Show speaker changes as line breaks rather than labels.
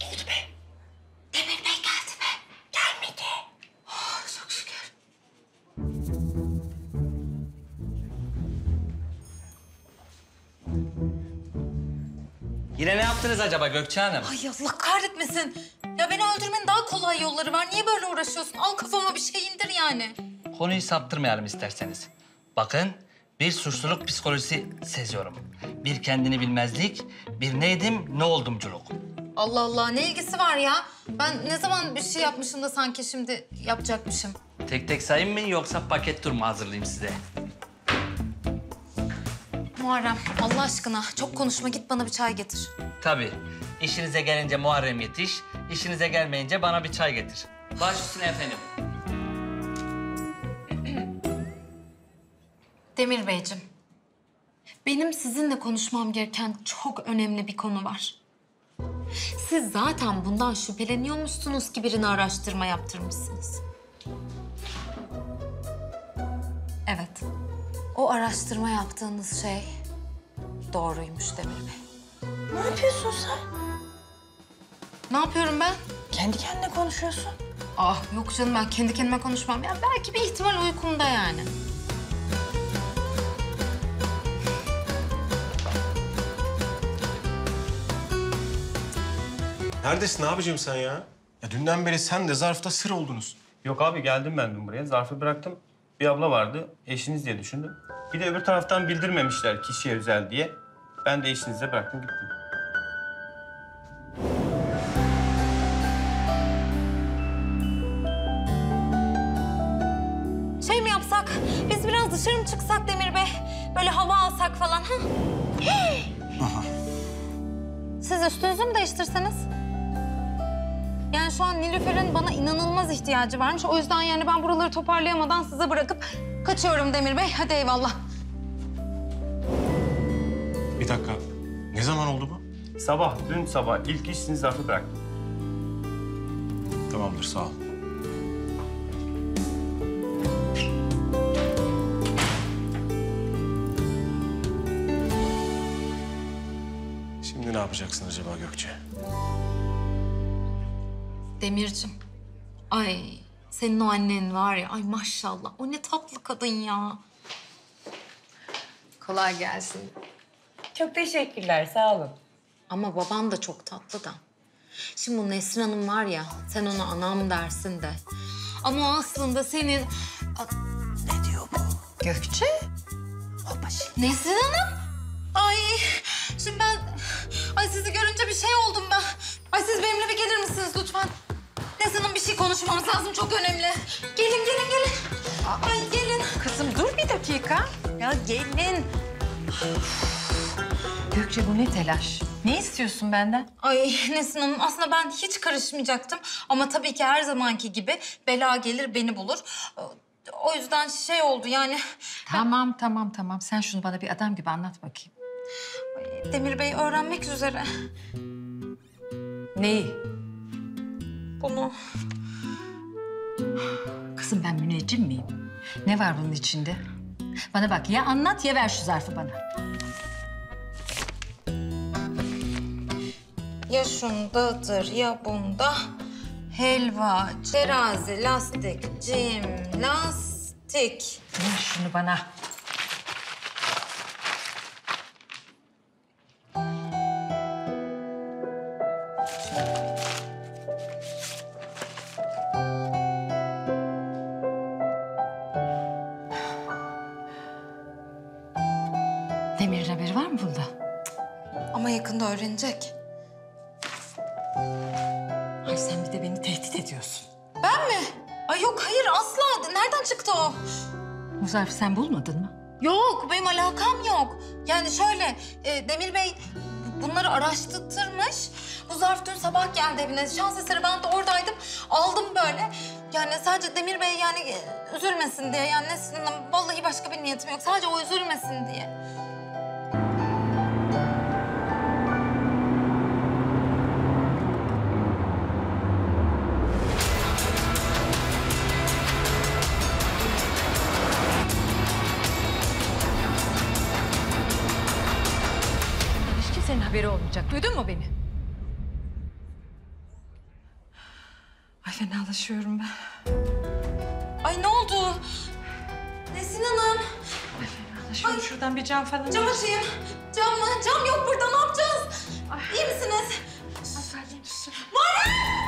Geldi be. Demir Bey geldi be. Gelmedi. Oh, çok şükür.
Yine ne yaptınız acaba Gökçe Hanım?
Ay Allah kahretmesin. Ya beni öldürmenin daha kolay yolları var. Niye böyle uğraşıyorsun? Al kafama bir şey indir yani.
Konuyu saptırmayalım isterseniz. Bakın bir suçluluk psikolojisi seziyorum. Bir kendini bilmezlik, bir neydim ne oldumculuk.
Allah Allah ne ilgisi var ya? Ben ne zaman bir şey yapmışım da sanki şimdi yapacakmışım.
Tek tek sayayım mı yoksa paket tur mu hazırlayayım size?
Muharrem Allah aşkına çok konuşma git bana bir çay getir.
Tabii. İşinize gelince Muharrem yetiş, işinize gelmeyince bana bir çay getir. Baş üstüne efendim.
Demir Beyciğim. Benim sizinle konuşmam gereken çok önemli bir konu var. Siz zaten bundan şüpheleniyormuşsunuz ki birini araştırma yaptırmışsınız. Evet. O araştırma yaptığınız şey doğruymuş Demir Bey.
Ne yapıyorsun sen?
Ne yapıyorum ben?
Kendi kendine konuşuyorsun.
Ah yok canım ben kendi kendime konuşmam. Ya belki bir ihtimal uykumda yani.
Neredesin abicim sen ya? Ya dünden beri sen de zarfta sır oldunuz.
Yok abi geldim ben dün buraya. Zarfı bıraktım. Bir abla vardı. Eşiniz diye düşündüm. Bir de öbür taraftan bildirmemişler kişiye özel diye. Ben de eşinize bıraktım gittim.
Şey mi yapsak? Biz biraz dışarı mı çıksak Demir Bey? Böyle hava alsak falan ha? Siz üstünüzü mü değiştirseniz? Yani şu an Nilüfer'in bana inanılmaz ihtiyacı varmış. O yüzden yani ben buraları toparlayamadan size bırakıp kaçıyorum Demir Bey. Hadi eyvallah.
Bir dakika. Ne zaman oldu bu?
Sabah, dün sabah ilk iş sizin zarfı bıraktım.
Tamamdır sağ ol. Şimdi ne yapacaksın acaba Gökçe?
Demircim. Ay senin o annen var ya. Ay maşallah. O ne tatlı kadın ya.
Kolay gelsin. Çok teşekkürler, sağ olun.
Ama baban da çok tatlı da. Şimdi bu Nesrin Hanım var ya, sen ona anam dersin de. Ama o aslında senin...
Ne diyor bu? Gökçe? Hoppa şimdi.
Nesrin Hanım? Ay, şimdi ben... Ay sizi görünce bir şey oldum ben. Ay siz benimle bir gelir misiniz lütfen? Nesrin Hanım bir şey konuşmamız lazım, çok önemli. Gelin, gelin, gelin. Ay gelin.
Kızım dur bir dakika. Ya gelin. Gökçe bu ne telaş? Ne istiyorsun benden?
Ay Nesrin Hanım aslında ben hiç karışmayacaktım. Ama tabii ki her zamanki gibi bela gelir beni bulur. O yüzden şey oldu yani...
Tamam, tamam, tamam. Sen şunu bana bir adam gibi anlat bakayım.
Demir Bey öğrenmek üzere
Neyi?
Bunu.
Kızım ben müneccim miyim? Ne var bunun içinde? Bana bak ya anlat ya ver şu zarfı bana.
Ya şundadır ya bunda. Helva, terazi, lastik, cim, lastik.
Ver şunu bana. Bunda?
Ama yakında öğrenecek.
Ay sen bir de beni tehdit ediyorsun.
Ben mi? Ay yok hayır asla. Nereden çıktı o?
Bu zarfı sen bulmadın mı?
Yok benim alakam yok. Yani şöyle e, Demir Bey bunları araştırtırmış. Bu zarf dün sabah geldi evine. Şans eseri ben de oradaydım. Aldım böyle. Yani sadece Demir Bey yani e, üzülmesin diye. Yani Nesrin Hanım vallahi başka bir niyetim yok. Sadece o üzülmesin diye.
haberi olmayacak. Duydun mu beni? Ay fenalaşıyorum ben.
Ay ne oldu? Nesin Hanım?
Ay fenalaşıyorum. Ay. Şuradan bir cam falan.
Cam açayım. Cam mı? Cam yok burada. Ne yapacağız? Ay. İyi misiniz? Ay, Var şey- mı?